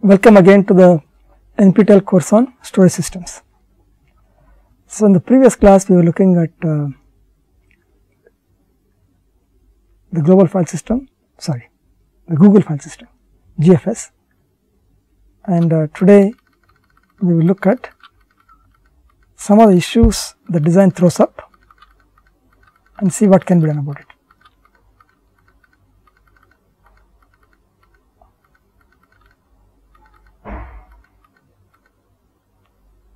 Welcome again to the NPTEL course on storage systems. So, in the previous class we were looking at uh, the global file system, sorry, the Google file system, GFS and uh, today we will look at some of the issues the design throws up and see what can be done about it.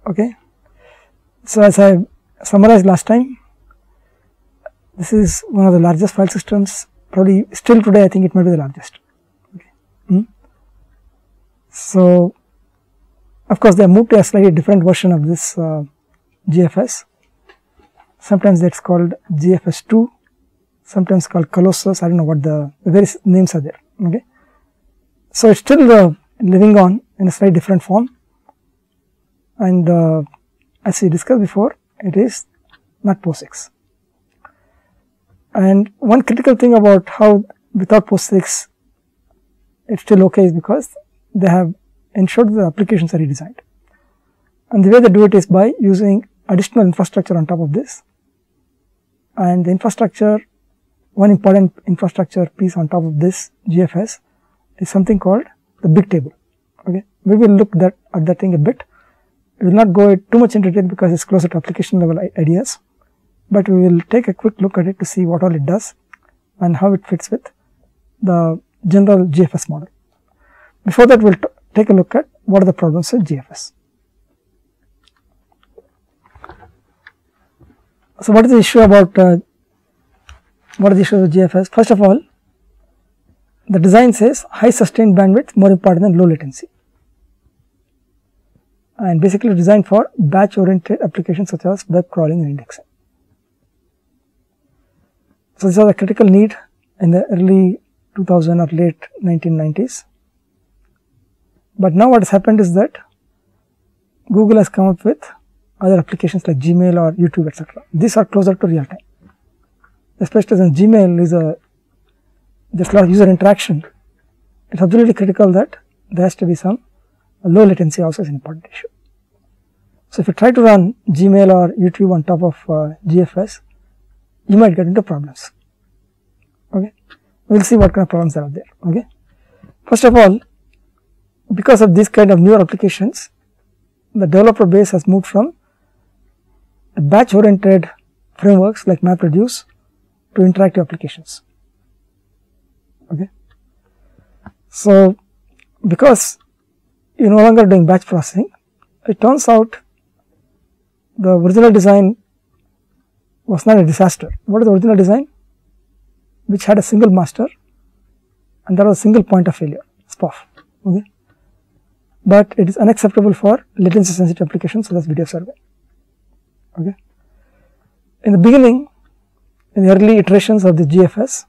Okay. So, as I summarized last time, this is one of the largest file systems probably still today I think it might be the largest. Okay. Hmm. So, of course, they have moved to a slightly different version of this uh, GFS. Sometimes that's called GFS 2, sometimes called Colossus, I do not know what the, the various names are there. Okay. So, it is still uh, living on in a slightly different form and uh, as we discussed before it is not POSIX. And one critical thing about how without POSIX it is still okay is because they have ensured the applications are redesigned. And the way they do it is by using additional infrastructure on top of this and the infrastructure one important infrastructure piece on top of this GFS is something called the big table. Okay. We will look that at that thing a bit we will not go too much into detail because it is closer to application level ideas, but we will take a quick look at it to see what all it does and how it fits with the general GFS model. Before that we will take a look at what are the problems with GFS. So, what is the issue about uh, what are the issues with GFS? First of all, the design says high sustained bandwidth more important than low latency and basically designed for batch oriented applications such as web crawling and indexing. So, this was a critical need in the early 2000 or late 1990s, but now what has happened is that Google has come up with other applications like Gmail or YouTube etc. These are closer to real time, especially since Gmail is a there's a lot of user interaction. It is absolutely critical that there has to be some low latency also is an important issue. So, if you try to run Gmail or YouTube on top of uh, GFS, you might get into problems. Okay, we will see what kind of problems are there. Okay, first of all, because of this kind of newer applications, the developer base has moved from batch oriented frameworks like MapReduce to interactive applications. Okay, so because you are no longer doing batch processing, it turns out the original design was not a disaster. What is the original design? Which had a single master and there was a single point of failure, SPOF. Okay. But it is unacceptable for latency sensitive applications such as video survey. Okay. In the beginning, in the early iterations of the GFS,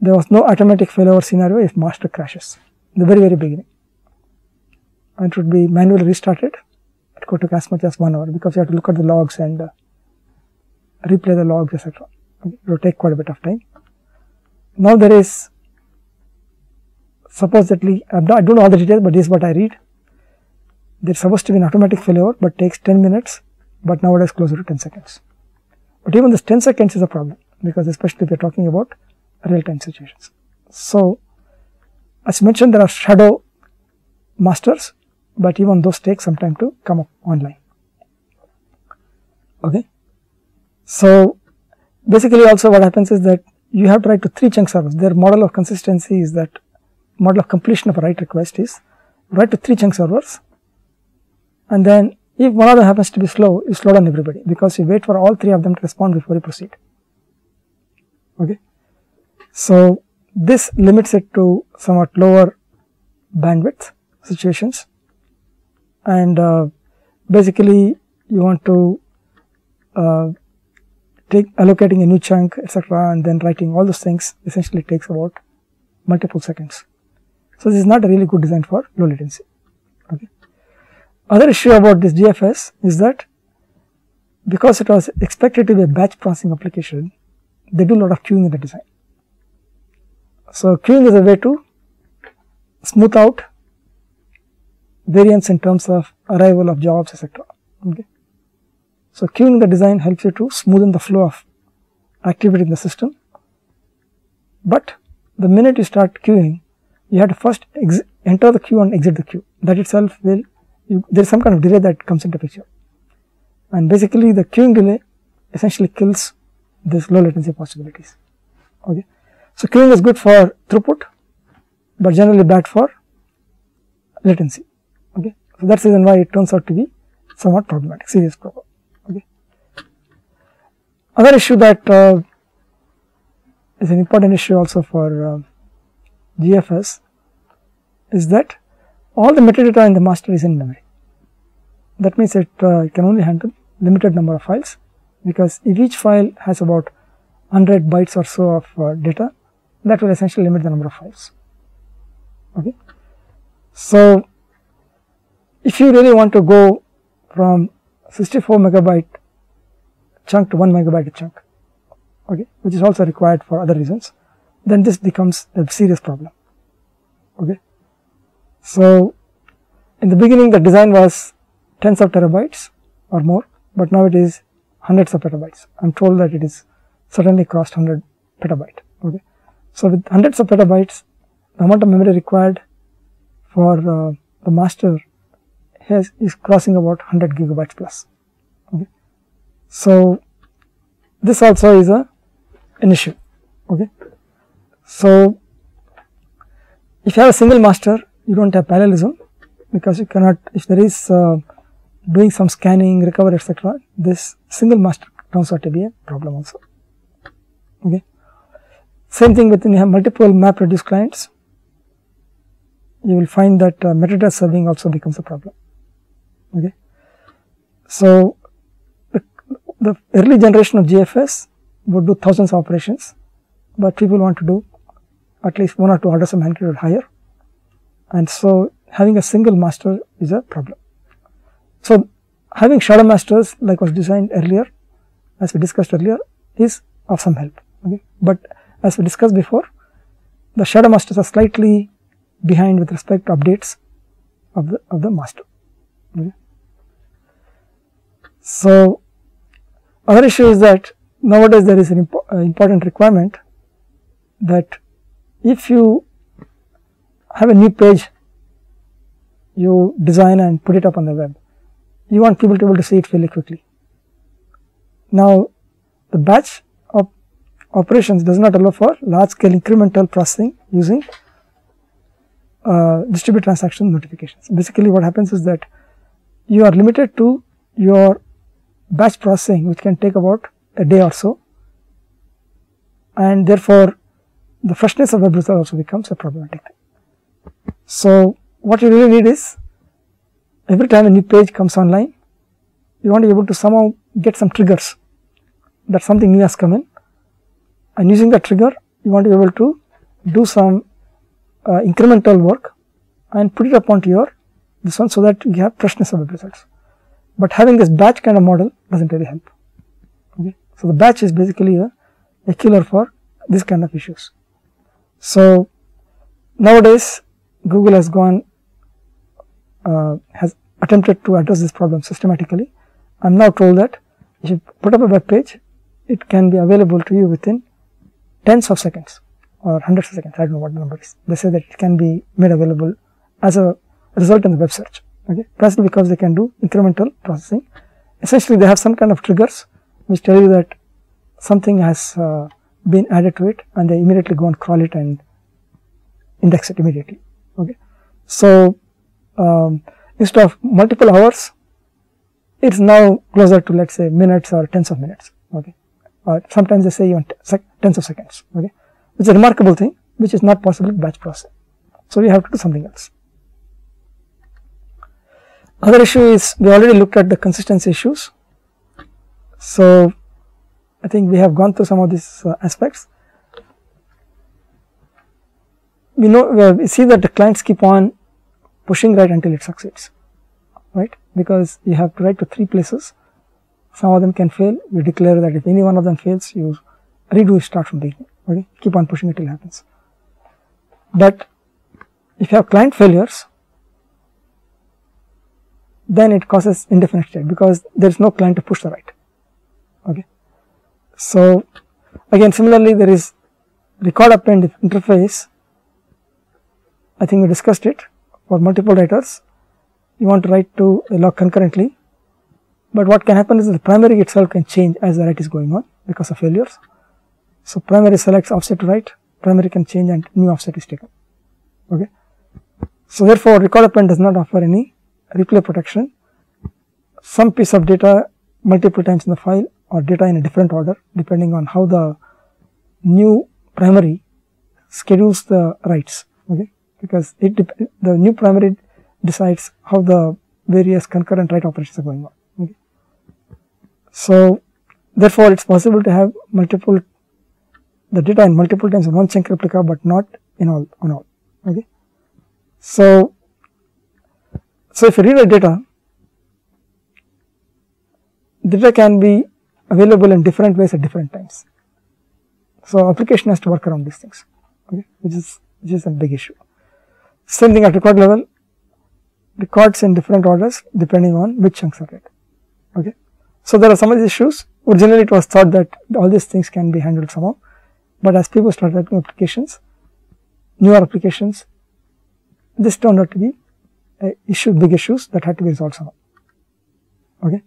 there was no automatic failover scenario if master crashes in the very, very beginning. And it would be manually restarted could take as much as 1 hour because you have to look at the logs and uh, replay the logs etc. It will take quite a bit of time. Now there is supposedly I don't know all the details, but this is what I read. There is supposed to be an automatic failover, but takes 10 minutes, but nowadays closer to 10 seconds. But even this 10 seconds is a problem because especially if you are talking about real time situations. So, as mentioned there are shadow masters but even those take some time to come up online. Okay. So, basically also what happens is that you have to write to 3 chunk servers. Their model of consistency is that model of completion of a write request is write to 3 chunk servers and then if one of them happens to be slow, you slow down everybody because you wait for all 3 of them to respond before you proceed. Okay. So, this limits it to somewhat lower bandwidth situations and uh, basically you want to uh, take allocating a new chunk etc and then writing all those things essentially takes about multiple seconds. So, this is not a really good design for low latency. Okay. Other issue about this GFS is that because it was expected to be a batch processing application, they do a lot of queuing in the design. So, queuing is a way to smooth out variance in terms of arrival of jobs etc. Okay. So, queuing the design helps you to smoothen the flow of activity in the system, but the minute you start queuing you have to first enter the queue and exit the queue that itself will there is some kind of delay that comes into picture and basically the queuing delay essentially kills this low latency possibilities okay. So, queuing is good for throughput, but generally bad for latency okay. So, that is the reason why it turns out to be somewhat problematic serious problem okay. Other issue that uh, is an important issue also for uh, GFS is that all the metadata in the master is in memory. That means it uh, can only handle limited number of files because if each file has about 100 bytes or so of uh, data that will essentially limit the number of files. Okay. So, if you really want to go from 64 megabyte chunk to 1 megabyte chunk, okay, which is also required for other reasons, then this becomes a serious problem. Okay. So, in the beginning the design was tens of terabytes or more, but now it is hundreds of petabytes. I am told that it is certainly crossed 100 petabyte. Okay. So, with hundreds of petabytes, the amount of memory required for uh, the master has, is crossing about 100 gigabytes plus. Okay. So, this also is a an issue. Okay. So, if you have a single master, you do not have parallelism because you cannot, if there is uh, doing some scanning, recovery, etc., this single master turns out to be a problem also. Okay. Same thing when you have multiple map reduce clients, you will find that uh, metadata serving also becomes a problem. Okay. So, the, the early generation of GFS would do thousands of operations, but people want to do at least one or two orders of magnitude higher. And so, having a single master is a problem. So, having shadow masters like was designed earlier as we discussed earlier is of some help. Okay. But as we discussed before the shadow masters are slightly behind with respect to updates of the of the master. Okay. So, other issue is that nowadays there is an impo uh, important requirement that if you have a new page you design and put it up on the web, you want people to be able to see it fairly quickly. Now, the batch of operations does not allow for large scale incremental processing using uh, distributed transaction notifications. Basically, what happens is that you are limited to your batch processing which can take about a day or so and therefore, the freshness of web result also becomes a problematic thing. So, what you really need is every time a new page comes online, you want to be able to somehow get some triggers that something new has come in and using the trigger you want to be able to do some uh, incremental work and put it up onto your this one so that you have freshness of the results. But having this batch kind of model does not really help. Okay. So, the batch is basically a, a killer for this kind of issues. So, nowadays Google has gone uh, has attempted to address this problem systematically. I am now told that if you put up a web page, it can be available to you within tens of seconds or hundreds of seconds, I do not know what the number is. They say that it can be made available as a result in the web search, okay, precisely because they can do incremental processing. Essentially, they have some kind of triggers which tell you that something has uh, been added to it and they immediately go and crawl it and index it immediately, okay. So, um, instead of multiple hours, it is now closer to let us say minutes or tens of minutes, okay or sometimes they say even tens of seconds, okay, which is a remarkable thing which is not possible with batch processing. So, we have to do something else. Other issue is we already looked at the consistency issues. So, I think we have gone through some of these uh, aspects. We know we see that the clients keep on pushing right until it succeeds, right, because you have to write to three places some of them can fail, you declare that if any one of them fails, you redo start from beginning, okay, keep on pushing it till it happens. But if you have client failures, then it causes indefinite state because there is no client to push the write. Okay. So, again similarly there is record append interface I think we discussed it for multiple writers you want to write to a log concurrently but what can happen is the primary itself can change as the write is going on because of failures. So, primary selects offset to write primary can change and new offset is taken okay. So, therefore, record append does not offer any replay protection some piece of data multiple times in the file or data in a different order depending on how the new primary schedules the writes okay because it the new primary decides how the various concurrent write operations are going on okay. So, therefore, it is possible to have multiple the data in multiple times in one chunk replica, but not in all on all okay. So, so if you read the data data can be available in different ways at different times. So, application has to work around these things okay, which is which is a big issue. Same thing at record level records in different orders depending on which chunks are read. Okay. So, there are some of these issues originally it was thought that all these things can be handled somehow, but as people started writing applications newer applications this turned out to be a issue big issues that had to be resolved somehow. Okay.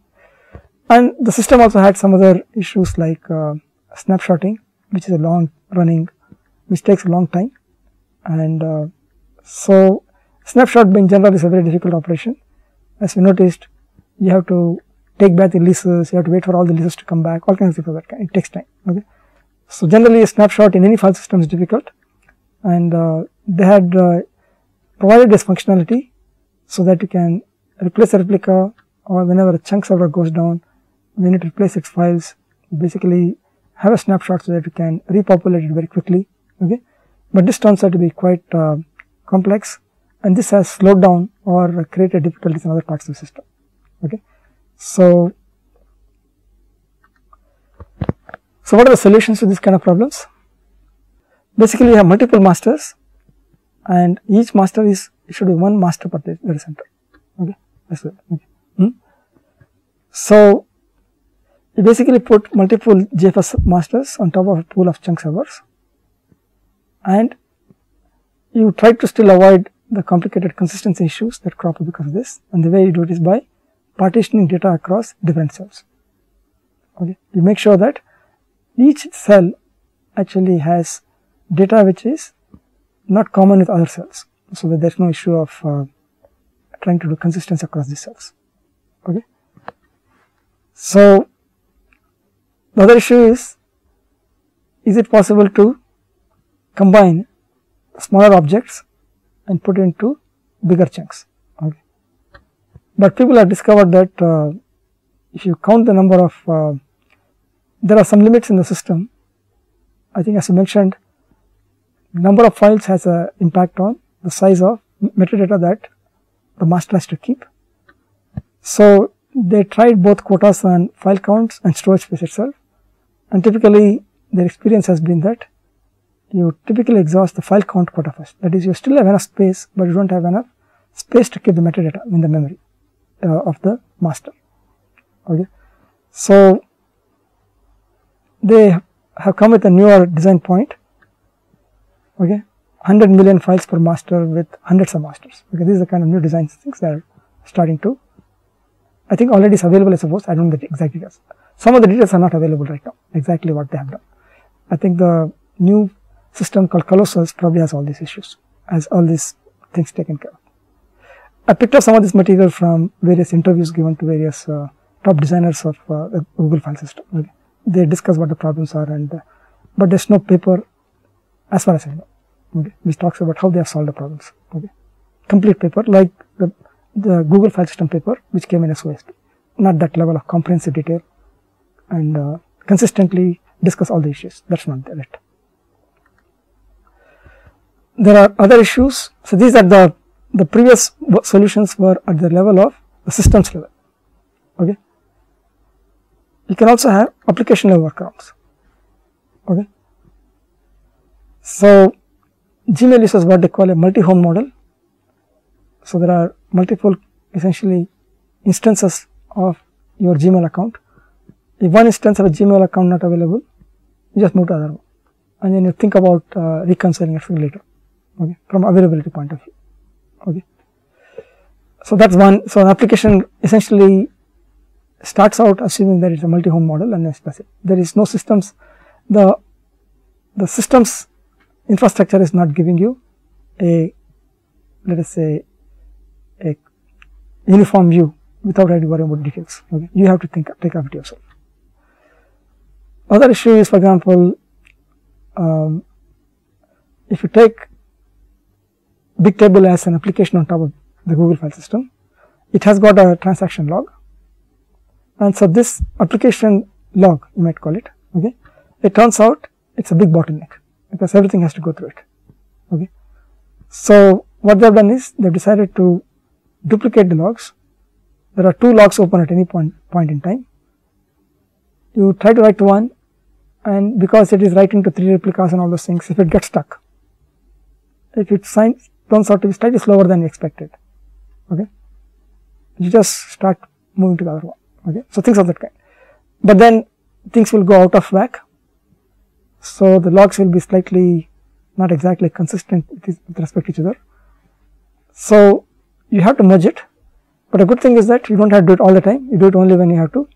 And the system also had some other issues like uh, snapshotting which is a long running which takes a long time. And uh, so snapshot in general is a very difficult operation. As we noticed you have to take back the leases you have to wait for all the leases to come back all kinds of things that. Kind it takes time okay? So generally a snapshot in any file system is difficult. And uh, they had uh, provided this functionality so that you can replace a replica or whenever a chunk server goes down we need to replace its files. Basically have a snapshot so that you can repopulate it very quickly okay? But this turns out to be quite uh, complex and this has slowed down or created difficulties in other parts of the system okay? So so what are the solutions to this kind of problems? Basically you have multiple masters and each master is should be one master per data center okay that's it okay. Hmm? so you basically put multiple GFS masters on top of a pool of chunk servers and you try to still avoid the complicated consistency issues that crop up because of this and the way you do it is by partitioning data across different cells. Okay. You make sure that each cell actually has data which is not common with other cells so that there is no issue of uh, trying to do consistency across these cells. Okay. So, the other issue is, is it possible to combine smaller objects and put into bigger chunks. Okay. But people have discovered that uh, if you count the number of, uh, there are some limits in the system. I think as you mentioned, number of files has an impact on the size of metadata that the master has to keep. So, they tried both quotas on file counts and storage space itself. And typically their experience has been that you typically exhaust the file count quota first. That is you still have enough space but you do not have enough space to keep the metadata in the memory uh, of the master. Okay. So, they have come with a newer design point. Okay 100 million files per master with hundreds of masters okay this is the kind of new design things that are starting to I think already is available I suppose I do not know the exact details some of the details are not available right now, exactly what they have done. I think the new system called Colossus probably has all these issues, has all these things taken care of. I picked up some of this material from various interviews given to various uh, top designers of uh, the Google file system. Okay. They discuss what the problems are and, uh, but there's no paper as far as I know, okay, which talks about how they have solved the problems. Okay. Complete paper like the, the Google file system paper which came in SOSP, not that level of comprehensive detail and uh, consistently discuss all the issues that is not there yet. There are other issues. So, these are the, the previous solutions were at the level of the systems level. Okay. You can also have application level workarounds. Okay. So, Gmail uses what they call a multi-home model. So, there are multiple essentially instances of your Gmail account. If one instance of a Gmail account not available, you just move to other one and then you think about uh, reconciling it later okay, from availability point of view. Okay. So, that is one. So, an application essentially starts out assuming that it is a multi-home model and specific. There is no systems, the, the systems infrastructure is not giving you a let us say a uniform view without having to worry about details. Okay. You have to think take care of it yourself. Other issue is for example, um, if you take Bigtable as an application on top of the Google file system, it has got a transaction log and so this application log you might call it okay it turns out it's a big bottleneck because everything has to go through it. Okay? So what they've done is they've decided to duplicate the logs. There are two logs open at any point point in time. You try to write to one and because it is writing to three replicas and all those things if it gets stuck if it signs, turns out to be slightly slower than expected okay? You just start moving to the other one okay? So things of that kind. But then things will go out of whack so the logs will be slightly not exactly consistent with respect to each other. So you have to merge it. But a good thing is that you don't have to do it all the time. You do it only when you have to.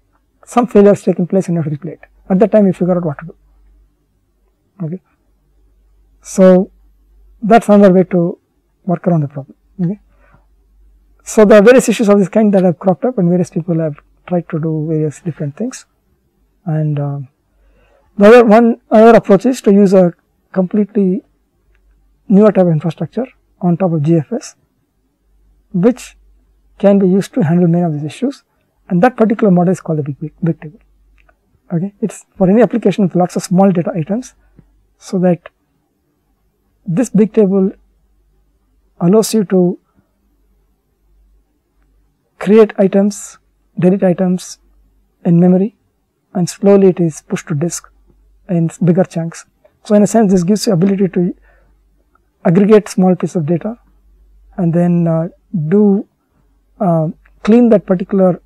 Some failures taking place and you have to replay it. At that time you figure out what to do. Okay? So that's another way to work around the problem. Okay? So there are various issues of this kind that have cropped up and various people have tried to do various different things. And uh, the other one other approach is to use a completely newer type of infrastructure on top of GFS which can be used to handle many of these issues. And that particular model is called the big, big, big table. Okay? It's for any application with lots of small data items so that this big table allows you to create items delete items in memory and slowly it is pushed to disk in bigger chunks. So, in a sense this gives you ability to aggregate small piece of data and then uh, do uh, clean that particular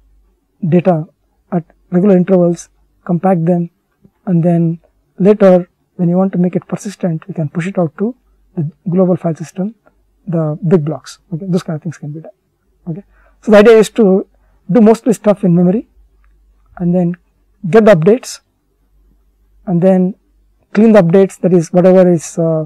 data at regular intervals, compact them and then later when you want to make it persistent you can push it out to the global file system, the big blocks, okay, those kind of things can be done. Okay. So, the idea is to do mostly stuff in memory and then get the updates and then clean the updates that is whatever is uh,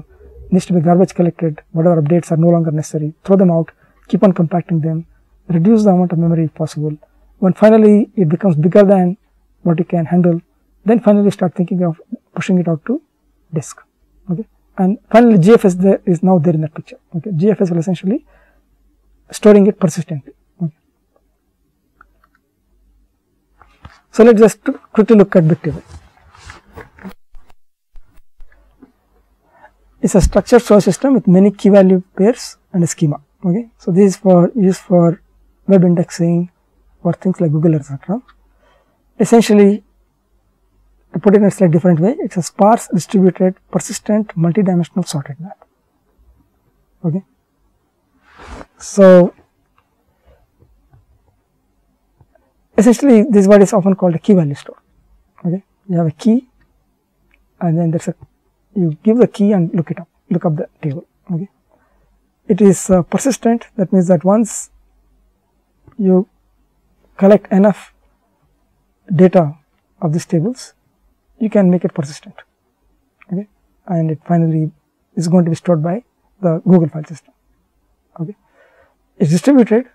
needs to be garbage collected, whatever updates are no longer necessary, throw them out, keep on compacting them, reduce the amount of memory if possible. When finally it becomes bigger than what you can handle, then finally start thinking of pushing it out to disk. Okay. And finally GFS there is now there in that picture. Okay. GFS will essentially storing it persistently. Okay. So, let us just quickly look at Bigtable. Is a structured storage system with many key value pairs and a schema. Okay. So, this is for used for web indexing or things like Google etc. Essentially, to put it in a slightly different way, it is a sparse distributed persistent multi-dimensional sorted map. Okay. So, essentially this is what is often called a key value store okay you have a key and then there's a you give the key and look it up. Look up the table. Okay? It is uh, persistent. That means that once you collect enough data of these tables you can make it persistent. Okay? And it finally is going to be stored by the google file system. Okay? It's distributed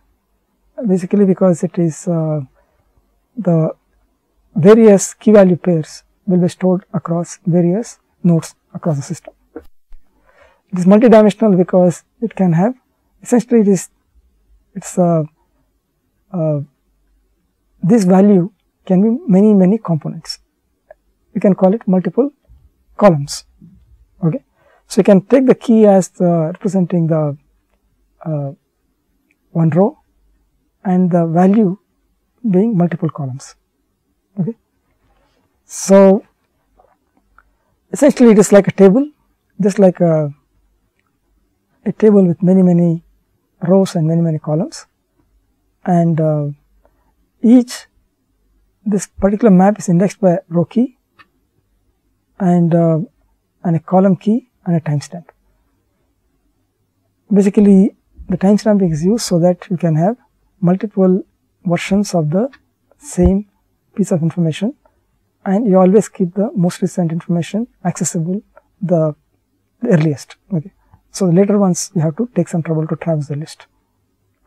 basically because it is uh, the various key value pairs will be stored across various nodes across the system. It is multidimensional because it can have essentially it is it's a, uh, this value can be many many components. You can call it multiple columns. Okay, so you can take the key as the representing the uh, one row and the value being multiple columns. Okay. So, essentially it is like a table, just like a, a table with many, many rows and many, many columns. And uh, each this particular map is indexed by row key and uh, and a column key and a timestamp. Basically, the timestamping is used so that you can have multiple versions of the same piece of information and you always keep the most recent information accessible the, the earliest. Okay. So, the later ones you have to take some trouble to traverse the list.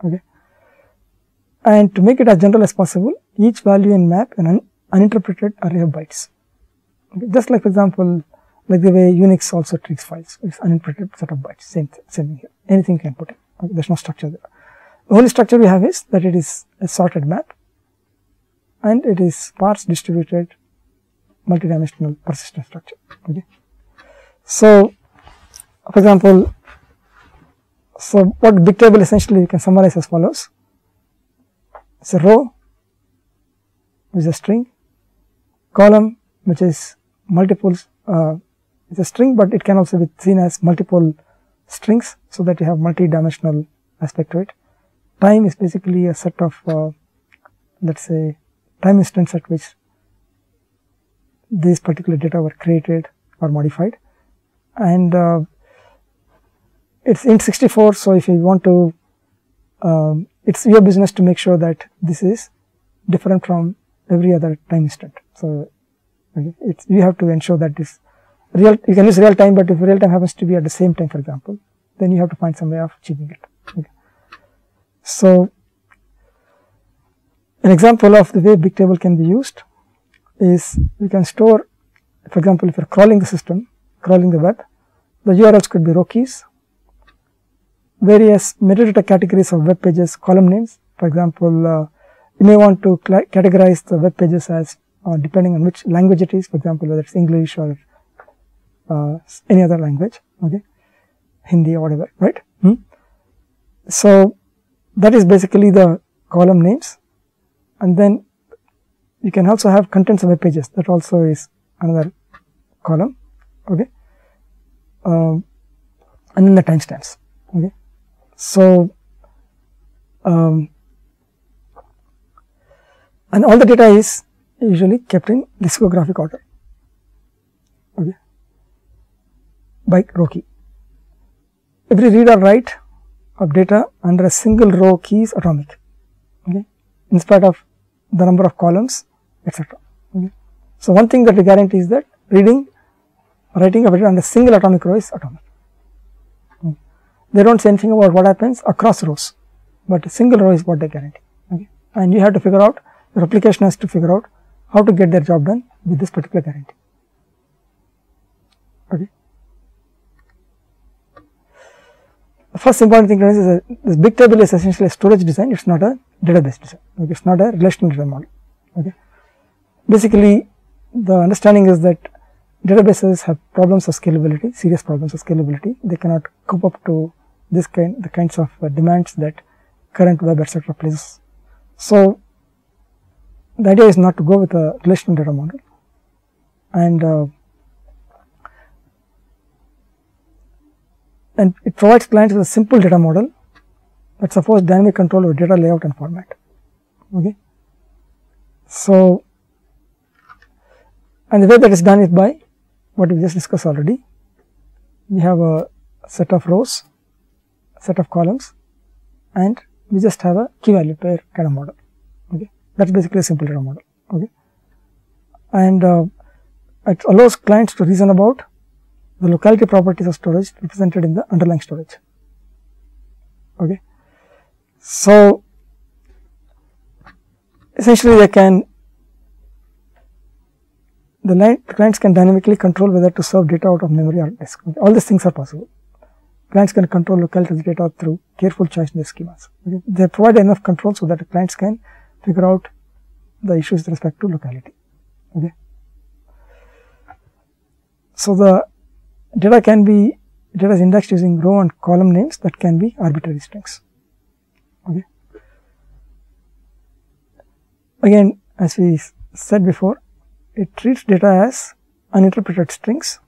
Okay. And to make it as general as possible, each value in map an un uninterpreted array of bytes. Okay. Just like for example, like the way Unix also treats files, it's uninterpreted set of bytes, same, same thing here, anything can put in, okay. there is no structure there. The only structure we have is that it is a sorted map and it is sparse distributed multidimensional persistent structure. Okay. So, for example, so what big table essentially you can summarize as follows. It's a row which is a string, column which is multiples, uh, it's a string, but it can also be seen as multiple strings so that you have multi-dimensional aspect to it. Time is basically a set of, uh, let's say, time instance at which these particular data were created or modified. And uh, it's int 64 so if you want to um, it's your business to make sure that this is different from every other time instant so okay, it's you have to ensure that this real you can use real time but if real time happens to be at the same time for example then you have to find some way of achieving it. Okay. so an example of the way bigtable can be used is you can store, for example, if you are crawling the system, crawling the web, the URLs could be row keys, various metadata categories of web pages, column names. For example, uh, you may want to categorize the web pages as uh, depending on which language it is, for example, whether it's English or uh, any other language, okay, Hindi or whatever, right? Hmm? So, that is basically the column names and then you can also have contents of web pages. That also is another column. Okay. Um, and then the timestamps. Okay. So um, and all the data is usually kept in lexicographic order. Okay. By row key. Every read or write of data under a single row key is atomic. Okay. In spite of the number of columns etc. Okay. So, one thing that we guarantee is that reading writing of it on a single atomic row is atomic. Okay. They do not say anything about what happens across rows, but a single row is what they guarantee. Okay. And you have to figure out your application has to figure out how to get their job done with this particular guarantee. Okay. The first important thing to know is that this big table is essentially a storage design, it is not a database design, okay. it is not a relational data model. Okay. Basically, the understanding is that databases have problems of scalability, serious problems of scalability. They cannot cope up to this kind, the kinds of uh, demands that current web etc. places. So, the idea is not to go with a relational data model and uh, and it provides clients with a simple data model that supports dynamic control over data layout and format. Okay. So, and the way that is done is by what we just discussed already. We have a set of rows, set of columns and we just have a key value pair kind of model. Okay. That is basically a simple data model. Okay. And uh, it allows clients to reason about the locality properties of storage represented in the underlying storage. Okay. So, essentially they can the, clients can dynamically control whether to serve data out of memory or disk. All these things are possible. Clients can control locality data through careful choice in the schemas. They provide enough control so that the clients can figure out the issues with respect to locality. Okay. So, the data can be data is indexed using row and column names that can be arbitrary strings. Okay. Again, as we said before, it treats data as uninterpreted strings,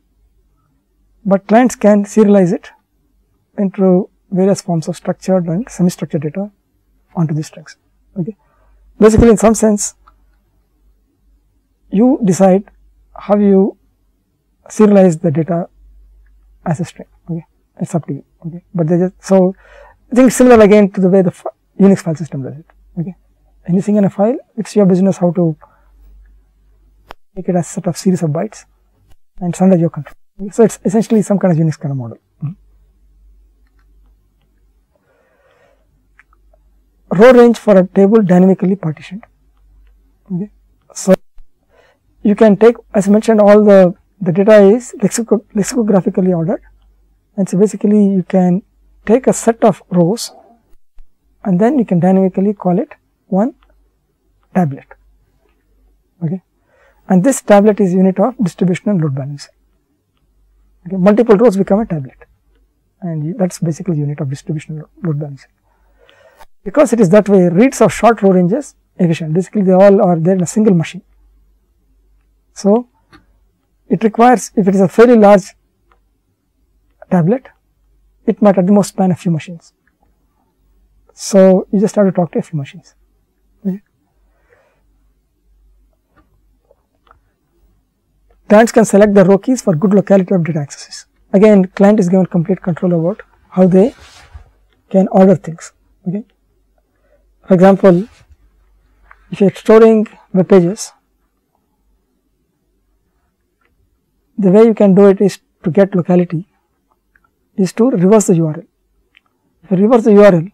but clients can serialize it into various forms of structured and semi-structured data onto these strings. Okay. basically in some sense you decide how you serialize the data as a string. Okay. It's up to you. Okay. But they just so I think similar again to the way the Unix file system does it. Okay. Anything in a file it's your business how to make it as a set of series of bytes and it's under your control. So it's essentially some kind of Unix kind of model. Mm -hmm. row range for a table dynamically partitioned. Okay. So you can take as I mentioned all the the data is lexico lexicographically ordered. And so basically you can take a set of rows and then you can dynamically call it one tablet and this tablet is unit of distribution and load balancing. Okay multiple rows become a tablet. And that's basically unit of distribution and load balancing. Because it is that way reads of short row ranges efficient. Basically they all are there in a single machine. So it requires if it is a fairly large tablet it might at the most span a few machines. So you just have to talk to a few machines clients can select the row keys for good locality of data accesses again client is given complete control about how they can order things okay for example if you are storing web pages the way you can do it is to get locality is to reverse the URL. If you reverse the URL,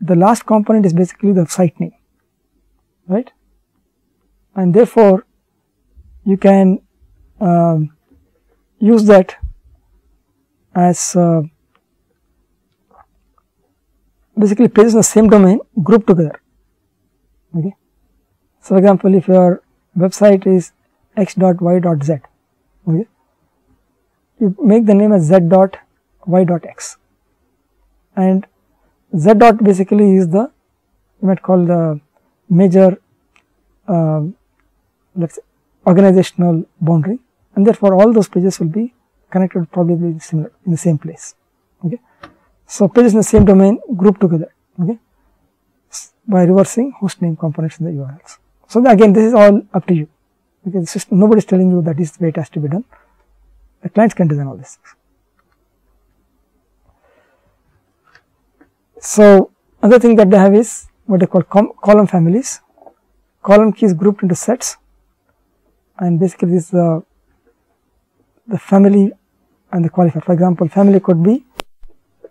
the last component is basically the site name, right? And therefore, you can um, use that as uh, basically pages in the same domain grouped together. Okay. So, for example, if your website is x.y.z, okay, you make the name as z dot y dot x and z dot basically is the you might call the major uh, let us say organizational boundary and therefore all those pages will be connected probably similar in the same place okay. So pages in the same domain grouped together okay by reversing host name components in the URLs. So again this is all up to you because system, nobody is telling you that this the way it has to be done. The clients can design all this. So another thing that they have is what they call column families. Column keys grouped into sets and basically this is uh, the, family and the qualifier. For example, family could be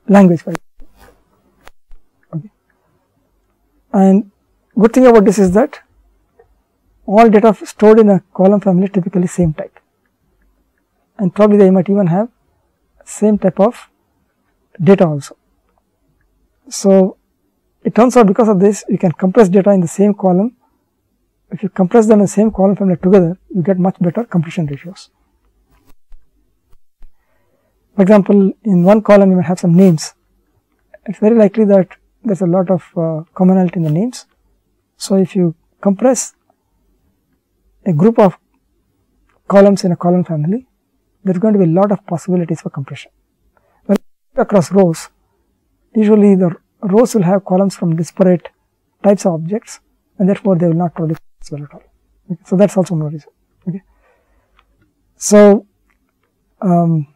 language okay. And good thing about this is that all data stored in a column family typically same type and probably they might even have same type of data also. So, it turns out because of this you can compress data in the same column. If you compress them in the same column family together you get much better compression ratios. For example, in one column you may have some names. It is very likely that there is a lot of uh, commonality in the names. So, if you compress a group of columns in a column family, there is going to be a lot of possibilities for compression. When across rows, usually the rows will have columns from disparate types of objects and therefore they will not at all. Okay. So that's also one reason. Okay. So um,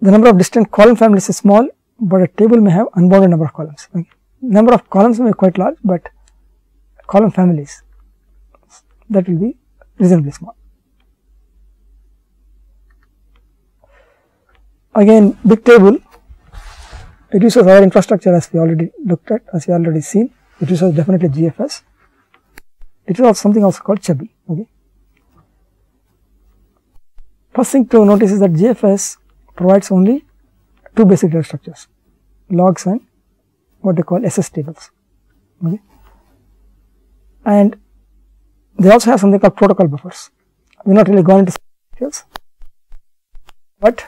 the number of distinct column families is small, but a table may have unbounded number of columns. Okay. Number of columns may be quite large, but column families that will be reasonably small. Again big table uses our infrastructure as we already looked at as we already seen it uses definitely GFS. It is also something also called Chubby. Okay. First thing to notice is that GFS provides only two basic data structures logs and what they call SS tables. Okay. And they also have something called protocol buffers. We are not really going into details, but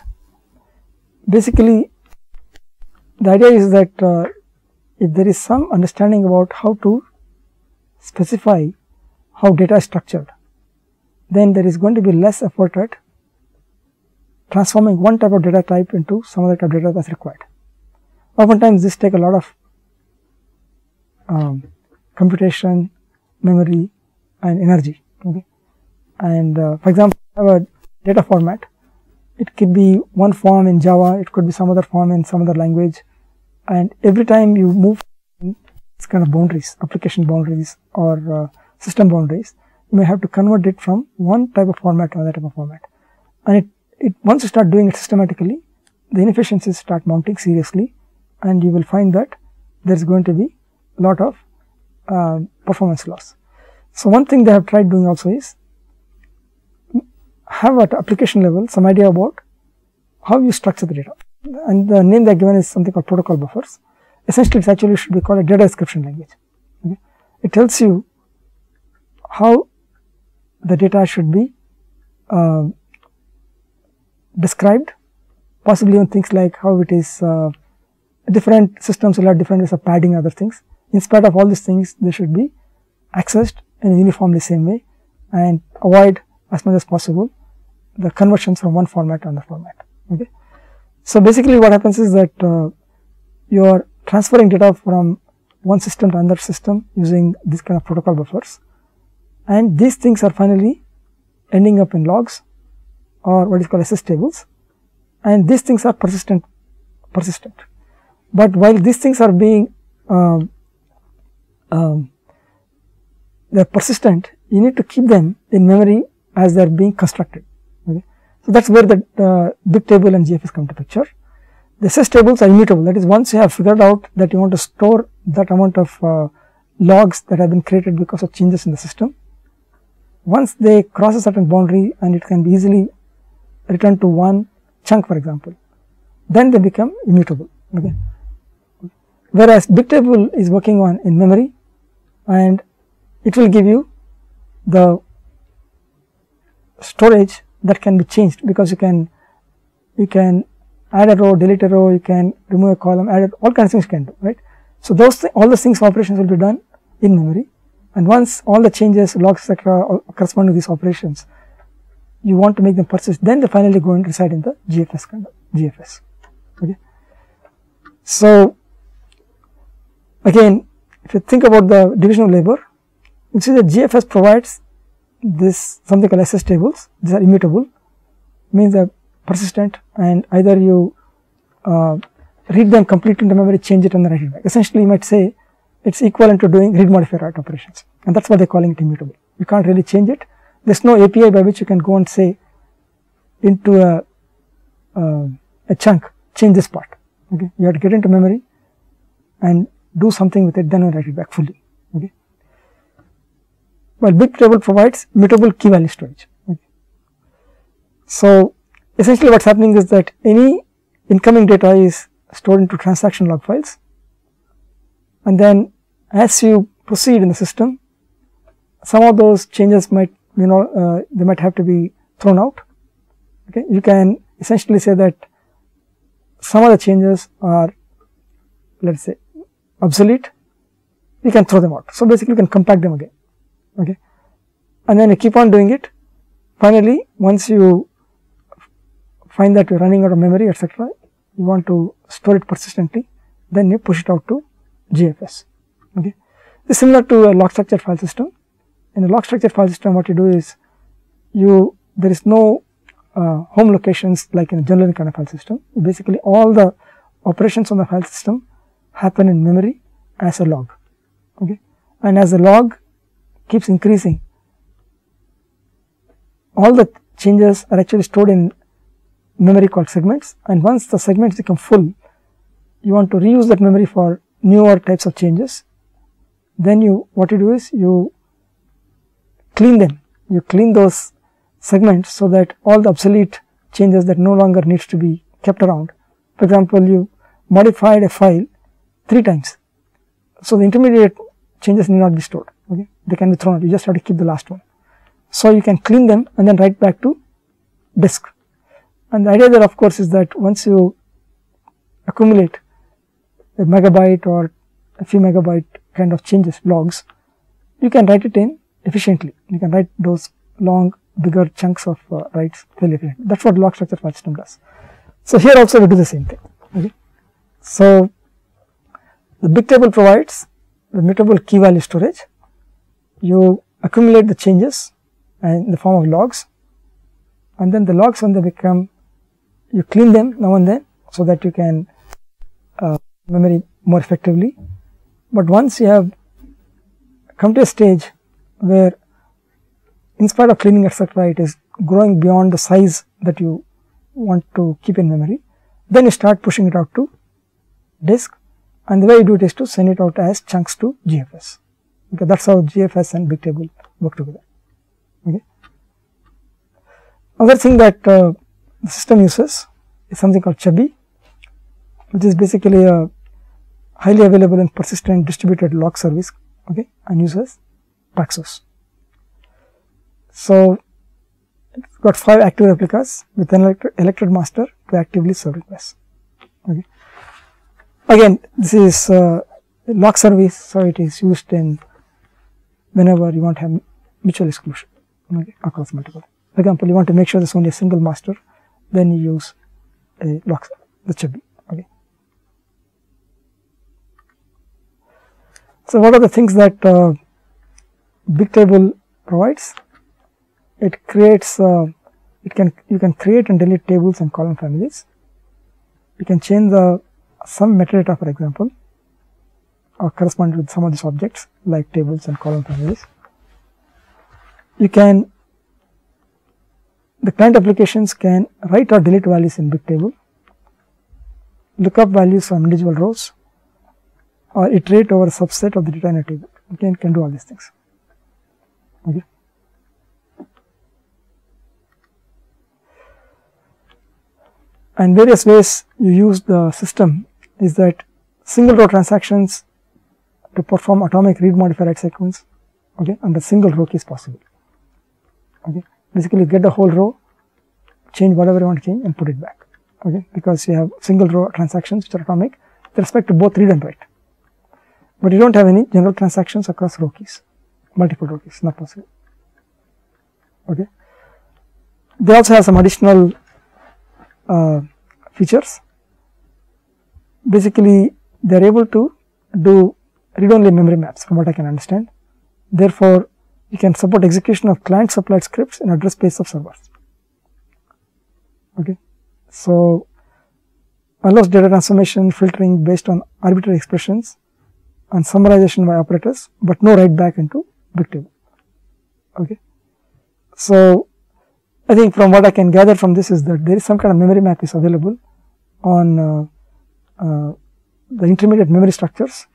basically the idea is that uh, if there is some understanding about how to specify how data is structured, then there is going to be less effort at transforming one type of data type into some other type of data as required. Oftentimes this take a lot of um, computation, memory and energy. Okay. And uh, for example, I have a data format. It could be one form in Java, it could be some other form in some other language. And every time you move it's kind of boundaries, application boundaries or uh, system boundaries, you may have to convert it from one type of format to another type of format. And it, it once you start doing it systematically, the inefficiencies start mounting seriously and you will find that there is going to be a lot of uh, performance loss. So, one thing they have tried doing also is have at application level some idea about how you structure the data and the name they are given is something called protocol buffers. Essentially, it actually should be called a data description language. Okay. It tells you how the data should be uh, described, possibly on things like how it is uh, different systems will have different ways of padding other things. In spite of all these things, they should be accessed in a uniformly same way and avoid as much as possible the conversions from one format to another format. Okay. So, basically what happens is that uh, you are transferring data from one system to another system using this kind of protocol buffers and these things are finally ending up in logs or what is called SS tables and these things are persistent persistent. But while these things are being um, um, they are persistent, you need to keep them in memory as they are being constructed. That is where the uh, big table and GFS come to picture. The SS tables are immutable that is once you have figured out that you want to store that amount of uh, logs that have been created because of changes in the system. Once they cross a certain boundary and it can be easily returned to one chunk for example, then they become immutable. Okay whereas Bigtable is working on in memory and it will give you the storage that can be changed because you can you can add a row, delete a row, you can remove a column, add all kinds of things you can do, right. So, those th all the things operations will be done in memory and once all the changes logs etc correspond to these operations, you want to make them persist then they finally go and reside in the GFS kind of GFS. Okay. So, Again, if you think about the division of labor, you see that GFS provides this something called SS tables, these are immutable, means they're persistent and either you uh, read them completely into memory, change it and then write it back. Essentially, you might say it's equivalent to doing read modify write operations and that's why they're calling it immutable. You can't really change it. There's no API by which you can go and say into a, uh, a chunk, change this part. Okay, you have to get into memory and do something with it then you write it back fully. Okay. Well, Bigtable provides mutable key value storage. Okay. So, essentially what is happening is that any incoming data is stored into transaction log files and then as you proceed in the system some of those changes might you know uh, they might have to be thrown out okay you can essentially say that some of the changes are let us say obsolete, you can throw them out. So, basically you can compact them again, okay. And then you keep on doing it. Finally, once you find that you are running out of memory etc., you want to store it persistently, then you push it out to GFS, okay. This is similar to a log structured file system. In a log structured file system, what you do is you, there is no uh, home locations like in a general kind of file system. Basically, all the operations on the file system happen in memory as a log okay and as a log keeps increasing. All the changes are actually stored in memory called segments and once the segments become full you want to reuse that memory for newer types of changes. Then you what you do is you clean them. You clean those segments so that all the obsolete changes that no longer needs to be kept around. For example you modified a file 3 times. So, the intermediate changes need not be stored, okay. they can be thrown out, you just have to keep the last one. So, you can clean them and then write back to disk. And the idea there of course, is that once you accumulate a megabyte or a few megabyte kind of changes logs, you can write it in efficiently. You can write those long bigger chunks of uh, writes fairly efficiently. That is what log structure file system does. So, here also we do the same thing. Okay. So, the big table provides the mutable key value storage, you accumulate the changes in the form of logs and then the logs when they become, you clean them now and then so that you can uh, memory more effectively. But once you have come to a stage where in spite of cleaning etc., it is growing beyond the size that you want to keep in memory, then you start pushing it out to disk and the way you do it is to send it out as chunks to GFS. Okay, that is how GFS and Bigtable work together. Okay. Other thing that uh, the system uses is something called Chubby, which is basically a highly available and persistent distributed lock service okay, and uses Paxos. So, it has got 5 active replicas with an elected master to actively serve requests. Again, this is uh, lock service, so it is used in whenever you want to have mutual exclusion okay, across multiple. For example, you want to make sure there is only a single master, then you use a lock the Chubby. Okay. So, what are the things that uh, Bigtable provides? It creates, uh, it can, you can create and delete tables and column families. You can change the some metadata for example uh, or correspond with some of these objects like tables and column families. You can the client applications can write or delete values in Bigtable, look up values from individual rows or iterate over a subset of the data in a table. You can, can do all these things. Okay. And various ways you use the system is that single row transactions to perform atomic read modify write sequence okay the single row is possible. Okay basically get the whole row change whatever you want to change and put it back okay because you have single row transactions which are atomic with respect to both read and write. But you don't have any general transactions across row keys multiple row keys not possible. Okay. They also have some additional uh, features basically they are able to do read only memory maps from what I can understand. Therefore, you can support execution of client supplied scripts in address space of servers. Okay. So, allows data transformation filtering based on arbitrary expressions and summarization by operators, but no write back into Bigtable. Okay. So, I think from what I can gather from this is that there is some kind of memory map is available on uh, the intermediate memory structures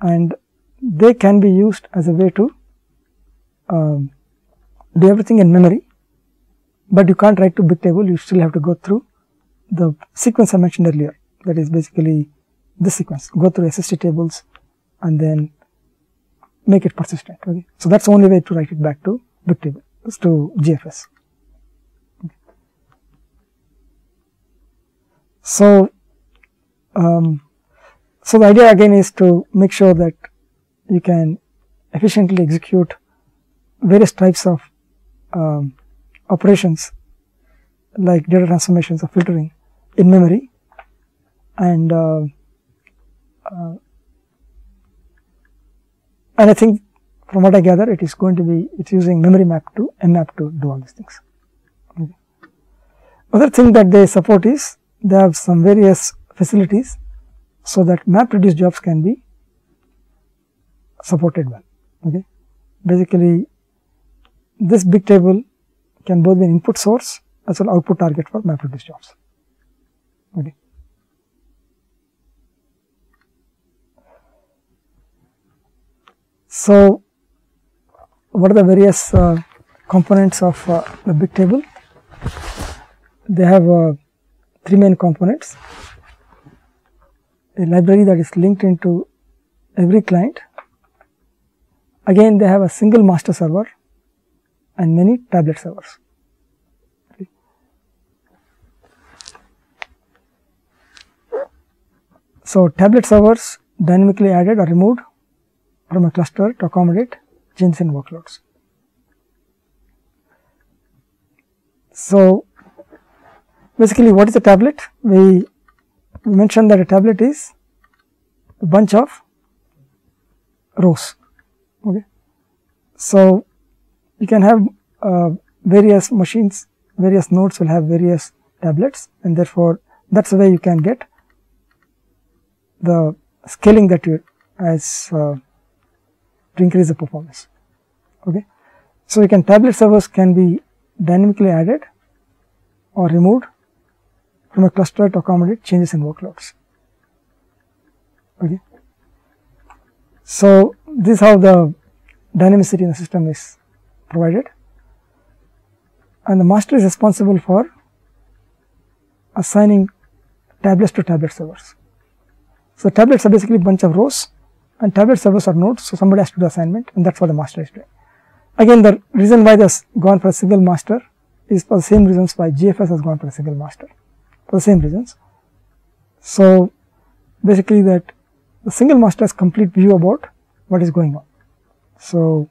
and they can be used as a way to um, do everything in memory, but you can't write to Bigtable, you still have to go through the sequence I mentioned earlier that is basically this sequence, go through SST tables and then make it persistent. Okay. So, that is the only way to write it back to Bigtable, is to GFS. Okay. So, um, so the idea again is to make sure that you can efficiently execute various types of um, operations like data transformations or filtering in memory and uh, uh, and I think from what I gather it is going to be it's using memory map to mmap to do all these things. Okay. Other thing that they support is they have some various facilities so that map reduce jobs can be supported well. Okay. Basically, this big table can both be an input source as well output target for map reduce jobs. Okay. So, what are the various uh, components of uh, the Bigtable? They have uh, three main components a library that is linked into every client. Again they have a single master server and many tablet servers. So, tablet servers dynamically added or removed from a cluster to accommodate in workloads. So, basically what is a tablet? We, we, mentioned that a tablet is a bunch of rows. Okay. So, you can have uh, various machines, various nodes will have various tablets and therefore, that is the way you can get the scaling that you as uh, to increase the performance. Okay. So, you can tablet servers can be dynamically added or removed from a cluster to accommodate changes in workloads. Okay. So, this is how the dynamicity in the system is provided and the master is responsible for assigning tablets to tablet servers. So, tablets are basically bunch of rows and tablet servers are nodes. So, somebody has to do assignment and that is what the master is doing. Again the reason why this gone for a single master is for the same reasons why GFS has gone for a single master for the same reasons. So, basically that the single master has complete view about what is going on. So,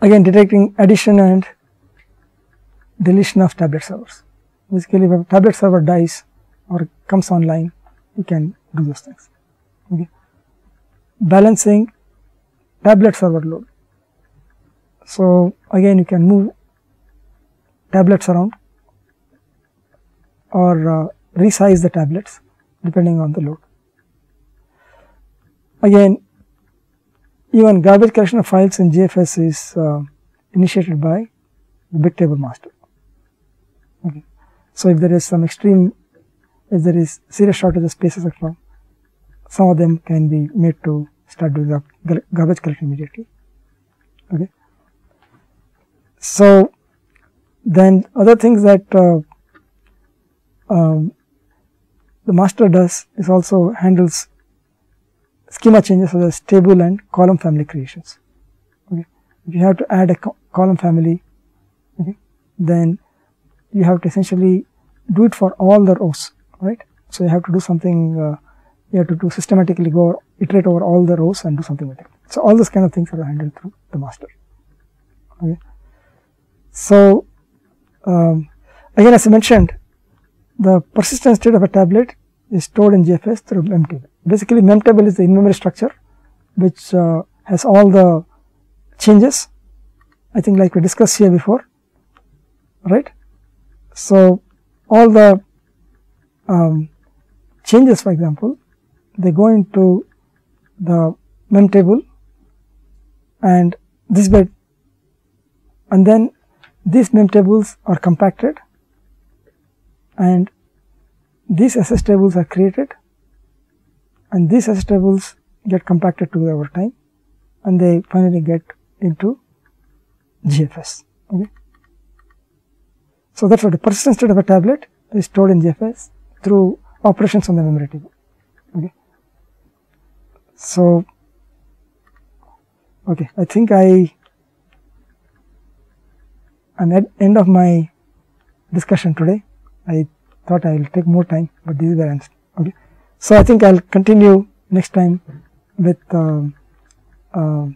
again detecting addition and deletion of tablet servers. Basically, if a tablet server dies or comes online, you can do those things. Okay. Balancing tablet server load. So, again you can move tablets around or uh, resize the tablets depending on the load. Again even garbage collection of files in GFS is uh, initiated by the big table master. Okay. So, if there is some extreme, if there is serious shortage of spaces etc., some of them can be made to start doing the garbage collection immediately. Okay. So, then other things that uh, um, the master does is also handles schema changes such as table and column family creations. Okay. If you have to add a co column family, okay, then you have to essentially do it for all the rows, right. So, you have to do something, uh, you have to do systematically go iterate over all the rows and do something with it. So, all those kind of things are handled through the master. Okay. So, um, again as I mentioned, the persistent state of a tablet is stored in GFS through memtable. Basically, memtable is the in-memory structure which uh, has all the changes, I think like we discussed here before, right. So, all the um, changes for example, they go into the mem table and this bed and then these mem tables are compacted and these SS tables are created and these SS tables get compacted together over time and they finally get into GFS. Okay. So, what the persistent state of a tablet is stored in GFS through operations on the memory table. Okay. So, okay, I think I am at end of my discussion today. I thought I will take more time, but this is where I am. Okay. So, I think I will continue next time with uh, uh,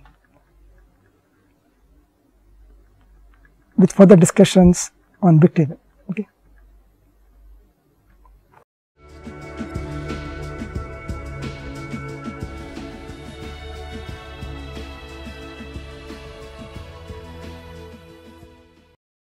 with further discussions on big bigtable.